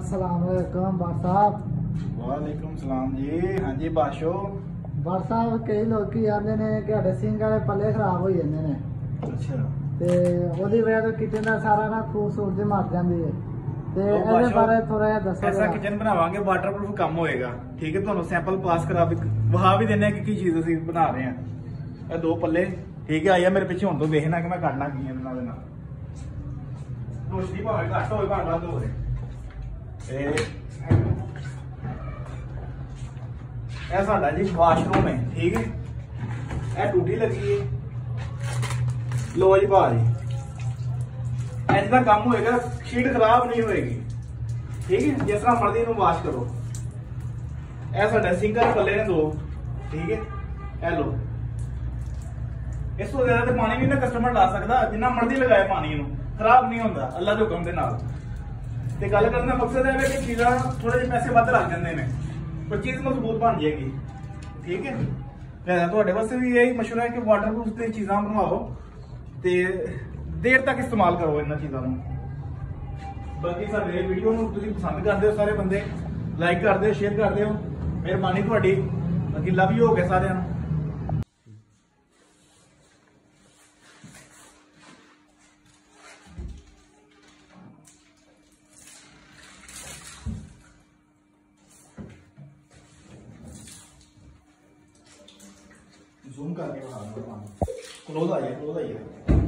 ਬਾਰ ਸਾਹਿਬ। ਵਾਲੇਕੁਮ ਸਲਾਮ ਜੀ। ਹਾਂਜੀ ਬਾਸ਼ੋ ਬਾਰ ਸਾਹਿਬ ਕਈ ਲੋਕੀ ਆਉਂਦੇ ਨੇ ਕਿ ਸਾਡੇ ਸਿੰਘ ਵਾਲੇ ਪੱਲੇ ਖਰਾਬ ਹੋ ਜਾਂਦੇ ਨੇ। ਅੱਛਾ। ਤੇ ਉਹਦੀ ਵਜ੍ਹਾ ਤੋਂ ਕਿਚਨ ਦਾ ਸਾਰਾ ਨਾ ਖੂਬਸੂਰਤ ਜਿਹੀ ਮਰ ਜਾਂਦੀ ਹੈ ਤੇ ਇਹਦੇ ਬਾਰੇ ਥੋੜਾ ਜਿਹਾ ਦੱਸੋ ਐਸਾ। ਕਿਚਨ ਬਣਾਵਾਂਗੇ ਵਾਟਰਪ੍ਰੂਫ ਕੰਮ ਹੋਏਗਾ। ਠੀਕ ਹੈ ਤੁਹਾਨੂੰ ਸੈਂਪਲ ਪਾਸ ਕਰਾ ਵੀ ਵਹਾ ਵੀ ਦਿੰਨੇ ਕਿ ਕੀ ਚੀਜ਼ ਅਸੀਂ ਬਣਾ ਰਹੇ ਆ ਇਹ ਦੋ ਪੱਲੇ। ਠੀਕ ਹੈ ਆਇਆ ਮੇਰੇ ਪਿੱਛੇ ਹੁਣ ਤੋਂ ਵੇਖਣਾ ਕਿ ਮੈਂ ਕਰਨਾ ਕੀ ਹੈ ਇਹਨਾਂ ਦੇ ਨਾਲ। ਰੋਸ਼ਨੀ ਭਾਵੇਂ ਘੱਟ ਹੋਵੇ ਭਾਵੇਂ ਵੱਧ ਹੋਵੇ। ਤੇ ਇਹ ਸਾਡਾ ਜੀ ਵਾਸ਼ਰੂਮ ਹੈ, ਠੀਕ ਹੈ? ਇਹ ਟੂਟੀ ਲੱਗੀ ਹੈ। ਲੋ ਜੀ ਭਾਜੀ ਇੰਜ ਦਾ ਕੰਮ ਹੋਏਗਾ, ਸ਼ੀਟ ਖਰਾਬ ਨਹੀਂ ਹੋਏਗੀ। ਠੀਕ ਹੈ? ਜਿਸ ਤਰ੍ਹਾਂ ਮਰਜ਼ੀ ਇਹਨੂੰ ਵਾਸ਼ ਕਰੋ। ਇਹ ਸਾਡਾ ਸਿੰਗਲ ਪੱਲੇ ਨੇ ਦੋ। ਠੀਕ ਹੈ? ਇਹ ਲੋ ਇਸ ਤੋਂ ਜ਼ਿਆਦਾ ਤੇ ਪਾਣੀ ਵੀ ਨਾ ਕਸਟਮਰ ਲਾ ਸਕਦਾ, ਜਿੰਨਾ ਮਰਜ਼ੀ ਲਗਾਏ ਪਾਣੀ ਨੂੰ। ਖਰਾਬ ਨਹੀਂ ਹੁੰਦਾ, ਅੱਲਾ ਦੇ ਹੁਕਮ ਦੇ ਨਾਲ। ਤੇ ਗੱਲ ਕਰਨ ਦਾ ਮਕਸਦ ਇਹ ਹੈ ਕਿ ਚੀਜ਼ਾਂ ਥੋੜੇ ਜਿਹੇ ਪੈਸੇ ਵੱਧ ਲੱਗ ਜਾਂਦੇ ਨੇ। ਪਰ ਚੀਜ਼ ਮਜ਼ਬੂਤ ਬਣ ਜਾਏਗੀ। ਠੀਕ ਹੈ? ਤੇ ਤੁਹਾਡੇ ਵਾਸਤੇ ਵੀ ਇਹੀ ਮਸ਼ਵਰਾ ਹੈ ਕਿ ਵਾਟਰਪ੍ਰੂਫ ਤੇ ਚੀਜ਼ਾਂ ਬਣਵਾਓ ਤੇ ਦੇਰ ਤੱਕ ਇਸਤੇਮਾਲ ਕਰੋ ਇਹਨਾਂ ਚੀਜ਼ਾਂ ਨੂੰ। ਬਾਕੀ ਸਾਡੇ ਵੀਡੀਓ ਨੂੰ ਤੁਸੀਂ ਪਸੰਦ ਕਰਦੇ ਹੋ ਸਾਰੇ ਬੰਦੇ ਲਾਈਕ ਕਰਦੇ ਹੋ ਸ਼ੇਅਰ ਕਰਦੇ ਹੋ। ਮਿਹਰਬਾਨੀ ਤੁਹਾਡੀ। ਬਾਕੀ ਲਵ ਯੂ ਹੋ ਗਿਆ ਸਾਰਿਆਂ ਨੂੰ। 总干点啥呢嘛？老大爷，老大爷。